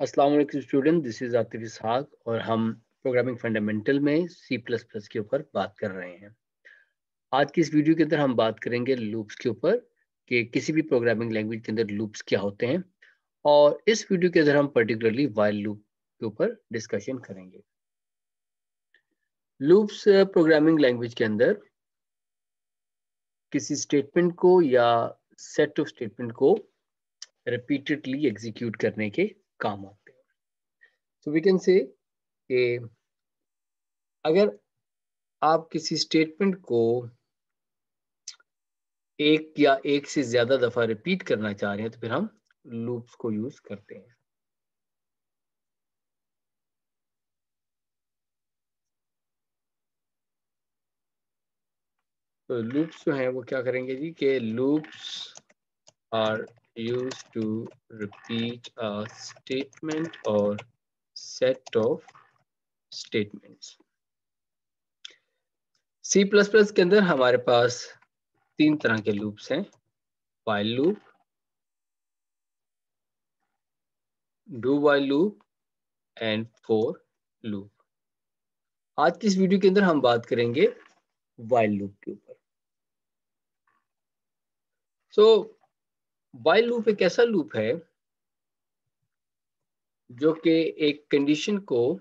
अस्सलाम वालेकुम student this is Atif Ishaq और हम प्रोग्रामिंग फंडामेंटल में सी प्लस प्लस के ऊपर बात कर रहे हैं। आज की इस वीडियो के अंदर हम बात करेंगे लूप्स के ऊपर कि किसी भी प्रोग्रामिंग लैंग्वेज के अंदर लूप्स क्या होते हैं और इस वीडियो के अंदर हम पर्टिकुलरली वाइल लूप के ऊपर डिस्कशन करेंगे। लूप्स प्रोग्रामिंग लैंग्वेज के अंदर किसी स्टेटमेंट को या सेट ऑफ़ स्टेटमेंट को रिपीटेडली एग्जीक्यूट करने के काम आते हैं। सो वी कैन से अगर आप किसी स्टेटमेंट को एक या एक से ज़्यादा दफ़ा रिपीट करना चाह रहे हैं तो फिर हम लूप्स को यूज़ करते हैं। तो लूप्स जो हैं वो क्या करेंगे जी कि loops are repeat a statement और set of statements C plus plus के अंदर हमारे पास तीन तरह के लूप्स हैं। While loop do while loop and for loop आज की इस वीडियो के अंदर हम बात करेंगे वाइल लूप के ऊपर। सो वाइल लूप एक ऐसा लूप है जो कि एक कंडीशन को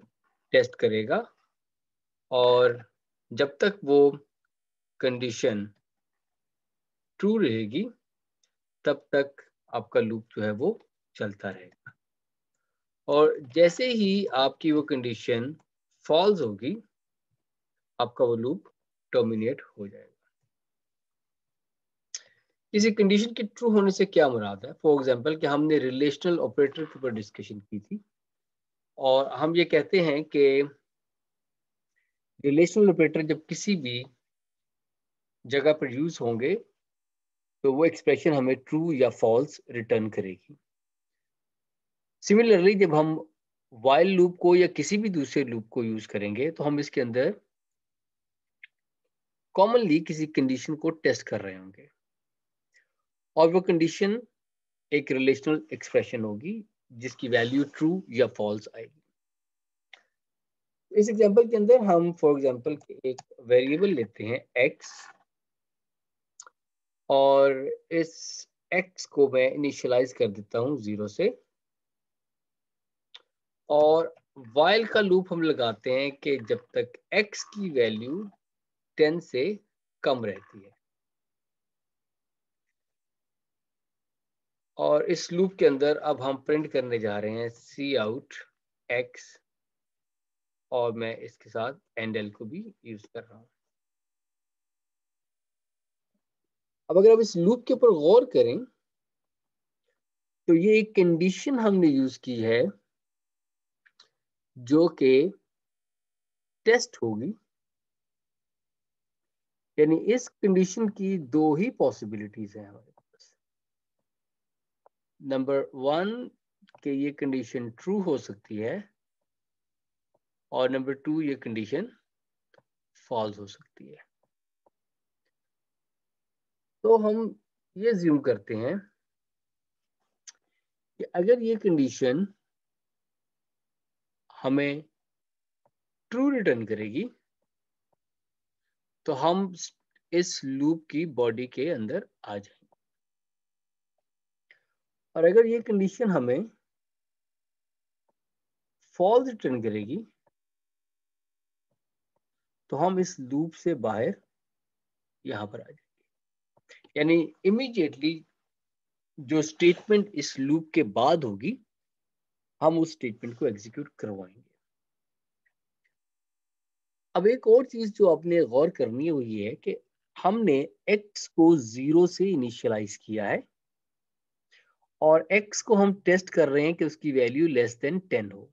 टेस्ट करेगा और जब तक वो कंडीशन ट्रू रहेगी, तब तक आपका लूप जो है वो चलता रहेगा। और जैसे ही आपकी वो कंडीशन फॉल्स होगी, आपका वो लूप टर्मिनेट हो जाएगा। किसी कंडीशन के ट्रू होने से क्या मुराद है? फॉर एग्ज़ाम्पल कि हमने रिलेशनल ऑपरेटर के ऊपर डिस्कशन की थी और हम ये कहते हैं कि रिलेशनल ऑपरेटर जब किसी भी जगह पर यूज़ होंगे तो वो एक्सप्रेशन हमें ट्रू या फॉल्स रिटर्न करेगी। सिमिलरली जब हम वाइल लूप को या किसी भी दूसरे लूप को यूज़ करेंगे तो हम इसके अंदर कॉमनली किसी कंडीशन को टेस्ट कर रहे होंगे। और वो कंडीशन एक रिलेशनल एक्सप्रेशन होगी, जिसकी वैल्यू ट्रू या फॉल्स आएगी। इस एग्जांपल के अंदर हम फॉर एग्जांपल एक वेरिएबल लेते हैं एक्स और इस एक्स को मैं इनिशियलाइज कर देता हूँ ज़ीरो से। और वाइल का लूप हम लगाते हैं कि जब तक एक्स की वैल्यू टेन से कम रहती है। और इस लूप के अंदर अब हम प्रिंट करने जा रहे हैं सी आउट एक्स और मैं इसके साथ एंडल को भी यूज़ कर रहा हूँ। अब अगर आप इस लूप के ऊपर गौर करें तो ये एक कंडीशन हमने यूज़ की है जो कि टेस्ट होगी। यानी इस कंडीशन की दो ही पॉसिबिलिटीज हैं हमारे। नंबर वन के ये कंडीशन ट्रू हो सकती है, और नंबर टू ये कंडीशन फॉल्स हो सकती है। तो हम ये ज्यूम करते हैं कि अगर ये कंडीशन हमें ट्रू रिटर्न करेगी तो हम इस लूप की बॉडी के अंदर आ जाएँगे। और अगर ये कंडीशन हमें फॉल्स रिटर्न करेगी तो हम इस लूप से बाहर यहाँ पर आ जाएँगे। यानी इमीडिएटली जो स्टेटमेंट इस लूप के बाद होगी, हम उस स्टेटमेंट को एग्जीक्यूट करवाएँगे। अब एक और चीज़ जो आपने गौर करनी है वो ये है कि हमने एक्स को ज़ीरो से इनिशियलाइज किया है। और x को हम टेस्ट कर रहे हैं कि उसकी वैल्यू लेस देन टेन हो।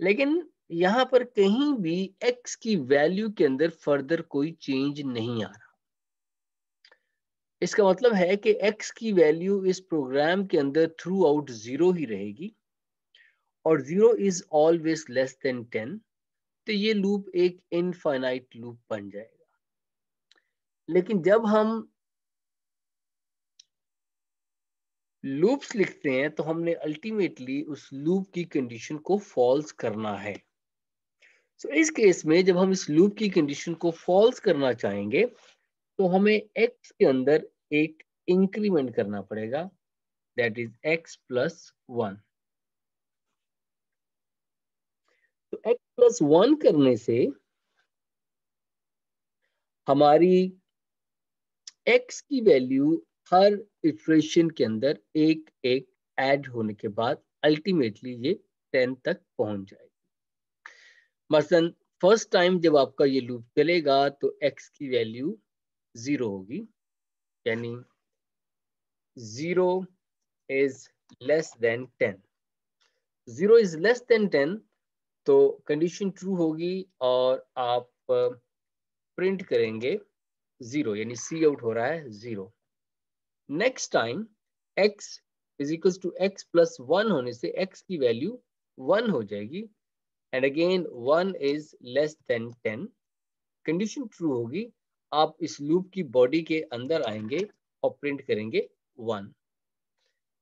लेकिन यहाँ पर कहीं भी x की वैल्यू के अंदर फर्दर कोई चेंज नहीं आ रहा। इसका मतलब है कि x की वैल्यू इस प्रोग्राम के अंदर थ्रू आउट ज़ीरो ही रहेगी और zero is always less than ten तो ये लूप एक इनफाइनाइट लूप बन जाएगा। लेकिन जब हम लूप्स लिखते हैं तो हमने अल्टीमेटली उस लूप की कंडीशन को फॉल्स करना है। सो so, इस केस में जब हम इस लूप की कंडीशन को फॉल्स करना चाहेंगे तो हमें एक्स के अंदर एक इंक्रीमेंट करना पड़ेगा that is x plus one तो x प्लस वन करने से हमारी एक्स की वैल्यू हर इटरेशन के अंदर एक एक ऐड होने के बाद अल्टीमेटली ये टेन तक पहुँच जाएगी। मसलन फ़र्स्ट टाइम जब आपका ये लूप चलेगा तो एक्स की वैल्यू ज़ीरो होगी। यानी zero is less than ten zero is less than ten तो कंडीशन ट्रू होगी और आप प्रिंट करेंगे ज़ीरो यानी सी आउट हो रहा है zero next time x is equal to x plus one होने से x की वैल्यू वन हो जाएगी. And again one is less than ten condition true होगी. आप इस लूप की बॉडी के अंदर आएँगे और प्रिंट करेंगे वन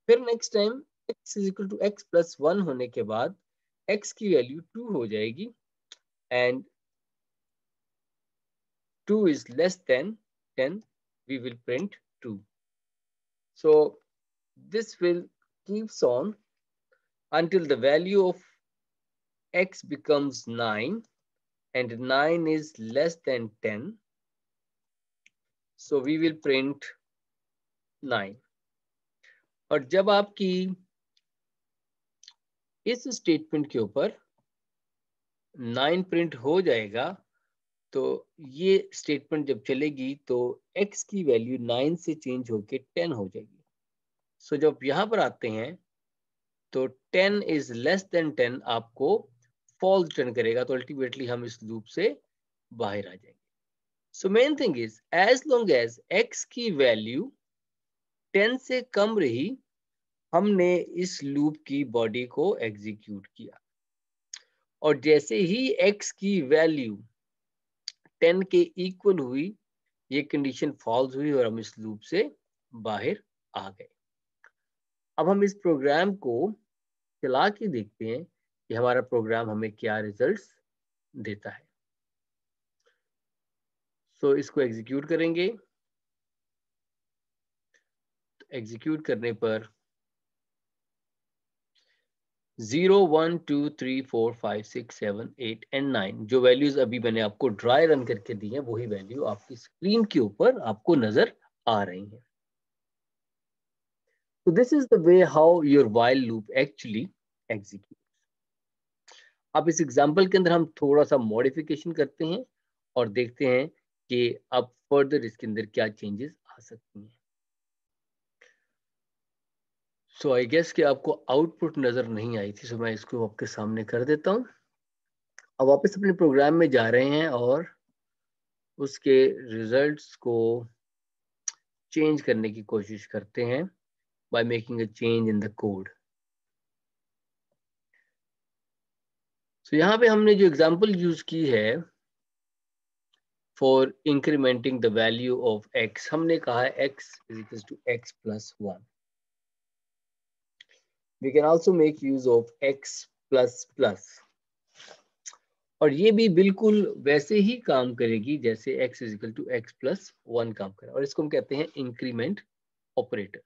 फिर next time x is equal to x plus one होने के बाद x की वैल्यू टू हो जाएगी. And two is less than ten we will print two so this will keeps on until the value of x becomes 9 and 9 is less than 10. So we will print 9. और जब आपकी इस statement के ऊपर 9 print हो जाएगा तो ये स्टेटमेंट जब चलेगी तो x की वैल्यू नाइन से चेंज होके टेन हो जाएगी। सो so, जब यहाँ पर आते हैं तो ten is less than ten आपको फॉल्स रिटर्न करेगा तो अल्टीमेटली हम इस लूप से बाहर आ जाएँगे। So main thing is as long as x की वैल्यू टेन से कम रही, हमने इस लूप की बॉडी को एग्जीक्यूट किया। और जैसे ही x की वैल्यू 10 के इक्वल हुई ये कंडीशन फॉल्स हुई और हम इस लूप से बाहर आ गए। अब हम इस प्रोग्राम को चला के देखते हैं कि हमारा प्रोग्राम हमें क्या रिजल्ट्स देता है। सो so, इसको एग्जीक्यूट करेंगे। एग्जीक्यूट करने पर zero one two three four five six seven eight and nine जो वैल्यूज़ अभी मैंने आपको ड्राई रन करके दी है, वही वैल्यू आपकी स्क्रीन के ऊपर आपको नज़र आ रही है So this is the way how your while loop actually executes. अब इस एग्ज़ाम्पल के अंदर हम थोड़ा सा मॉडिफिकेशन करते हैं और देखते हैं कि अब फर्दर इसके अंदर क्या चेंजेस आ सकती हैं सो आई गेस कि आपको आउटपुट नज़र नहीं आई थी सो so मैं इसको आपके सामने कर देता हूँ। अब वापस अपने प्रोग्राम में जा रहे हैं और उसके रिजल्ट्स को चेंज करने की कोशिश करते हैं by making a change in the code so यहाँ पे हमने जो एग्ज़ाम्पल यूज़ की है for incrementing the value of x हमने कहा x is equal to x plus one we can also make use of x plus plus और ये भी बिल्कुल वैसे ही काम करेगी जैसे x is equal to x plus one काम करे और इसको हम कहते हैं इंक्रीमेंट ऑपरेटर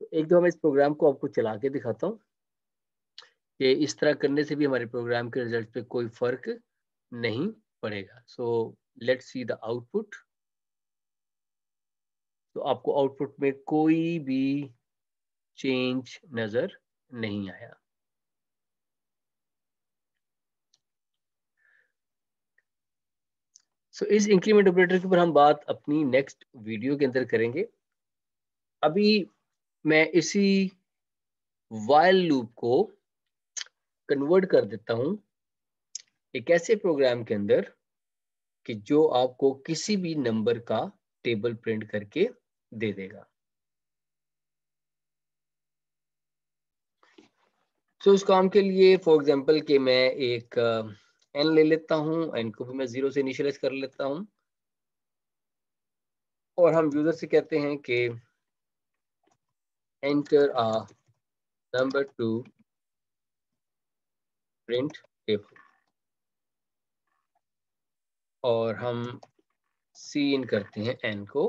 तो एक दो मैं इस प्रोग्राम को आपको चला के दिखाता हूँ। कि इस तरह करने से भी हमारे प्रोग्राम के रिज़ल्ट पे कोई फ़र्क नहीं पड़ेगा। So let see the output तो आपको आउटपुट में कोई भी चेंज नज़र नहीं आया। सो so, इस इंक्रीमेंट ऑपरेटर के ऊपर हम बात अपनी नेक्स्ट वीडियो के अंदर करेंगे। अभी मैं इसी वाइल लूप को कन्वर्ट कर देता हूँ। एक ऐसे प्रोग्राम के अंदर कि जो आपको किसी भी नंबर का टेबल प्रिंट करके दे देगा। तो उस काम के लिए फॉर एग्जांपल कि मैं एक एन ले लेता हूँ एन को भी मैं ज़ीरो से इनिशियलाइज कर लेता हूँ। और हम यूज़र से कहते हैं कि, enter आ नंबर टू प्रिंट table और हम सी इन करते हैं एन को।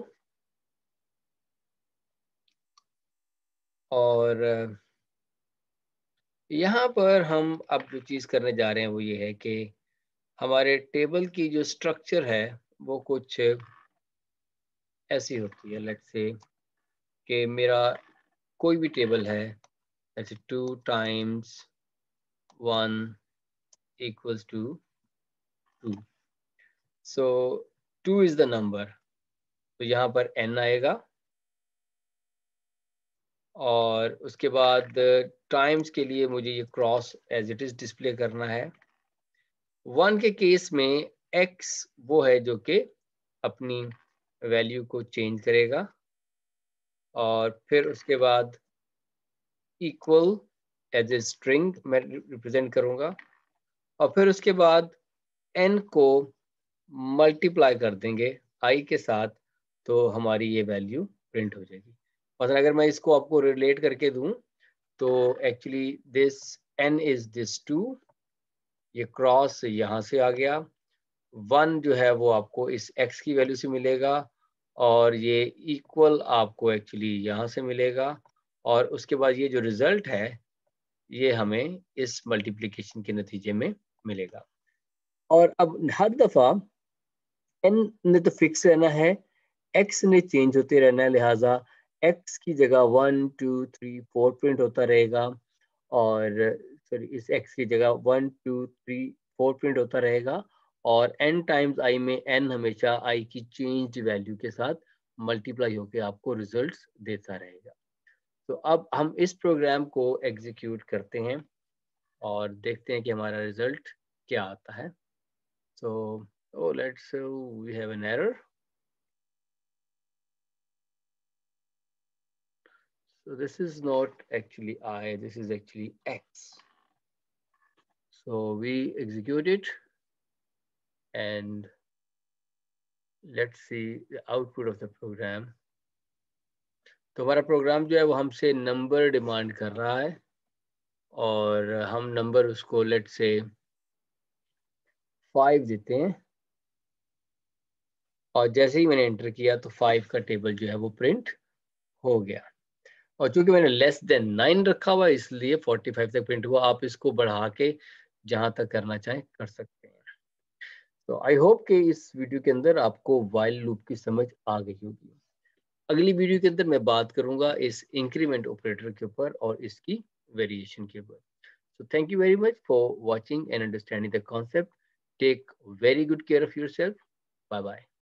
और यहाँ पर हम अब जो चीज़ करने जा रहे हैं वो ये है कि हमारे टेबल की जो स्ट्रक्चर है, वो कुछ ऐसी होती है लेट्स से कि मेरा कोई भी टेबल है जैसे two times one equals two two so two is the number तो यहाँ पर एन आएगा और उसके बाद टाइम्स के लिए मुझे ये cross as it is display करना है। वन के केस में एक्स वो है जो कि अपनी वैल्यू को चेंज करेगा। और फिर उसके बाद इक्वल एज ए स्ट्रिंग मैं रिप्रेजेंट करूँगा। और फिर उसके बाद एन को मल्टीप्लाई कर देंगे आई के साथ तो हमारी ये वैल्यू प्रिंट हो जाएगी। मतलब अगर मैं इसको आपको रिलेट करके दूँ तो actually this N is this two ये क्रॉस यहाँ से आ गया। वन जो है वो आपको इस एक्स की वैल्यू से मिलेगा और ये इक्वल आपको एक्चुअली यहाँ से मिलेगा। और उसके बाद ये जो रिज़ल्ट है, ये हमें इस मल्टीप्लीकेशन के नतीजे में मिलेगा। और अब हर दफ़ा एन ने तो फिक्स रहना है एक्स ने चेंज होते रहना है, लिहाजा एक्स की जगह one two three four print होता रहेगा और सॉरी इस एक्स की जगह one two three four print होता रहेगा और एन टाइम्स आई में एन हमेशा आई की चेंज वैल्यू के साथ मल्टीप्लाई होकर आपको रिजल्ट्स देता रहेगा। तो अब हम इस प्रोग्राम को एग्जीक्यूट करते हैं और देखते हैं कि हमारा रिज़ल्ट क्या आता है। तो oh let's say we have so this is not actually i this is actually x so we execute it and let's see the output of the program तो हमारा प्रोग्राम जो है वो हमसे नंबर डिमांड कर रहा है और हम नंबर उसको लेट से फाइव देते हैं और जैसे ही मैंने एंटर किया तो फाइव का टेबल जो है वो प्रिंट हो गया और चूँकि मैंने लेस देन नाइन रखा हुआ इसलिए फोर्टी फाइव तक प्रिंट हुआ। आप इसको बढ़ा के जहाँ तक करना चाहें कर सकते हैं। तो आई होप कि इस वीडियो के अंदर आपको वाइल लूप की समझ आ गई होगी। अगली वीडियो के अंदर मैं बात करूँगा इस इंक्रीमेंट ऑपरेटर के ऊपर और इसकी वेरिएशन के ऊपर। So thank you very much for watching and understanding the concept. Take very good care of yourself. Bye bye